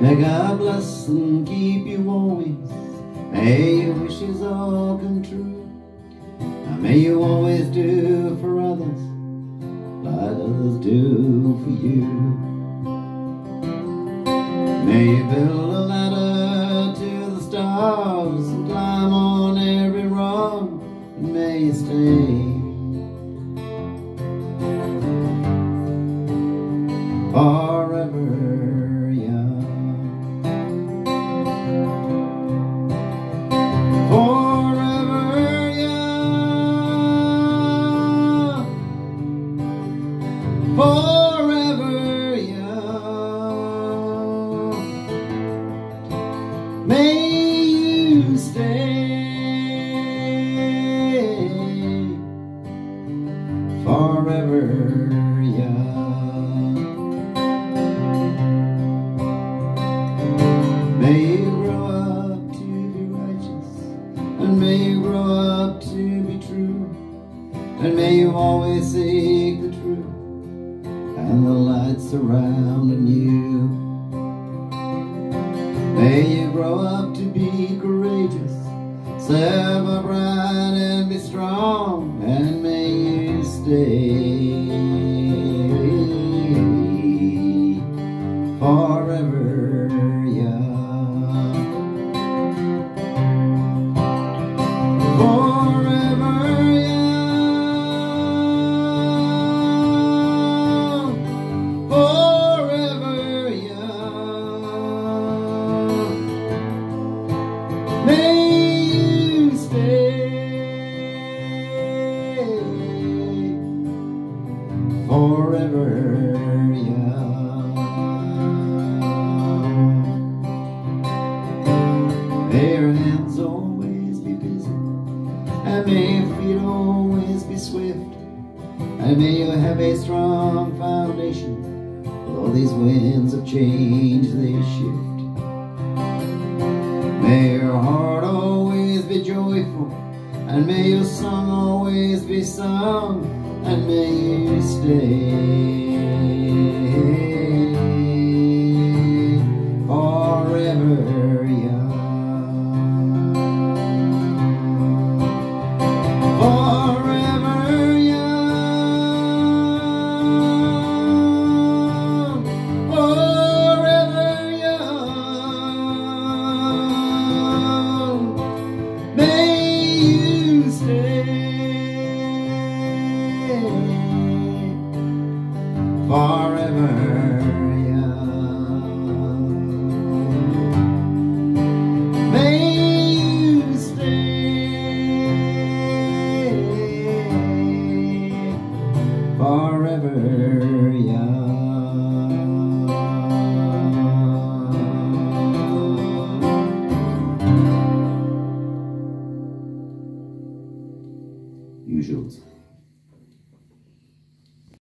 May God bless and um, keep you always. May your wishes all come true. And may you always do for others what others do for you. May you build a ladder to the stars and climb on every rung. And may you stay forever Forever young. May you stay forever young. May you grow up to be righteous, and may you grow up to be true, and may you always seek the truth and the lights surrounding you. May you grow up to be courageous, serve upright and be strong, and may you stay forever May your hands always be busy, and may your feet always be swift, and may you have a strong foundation. All these winds of change they shift. May your heart always be joyful, and may your song always be sung, and may you stay stay forever. usuals.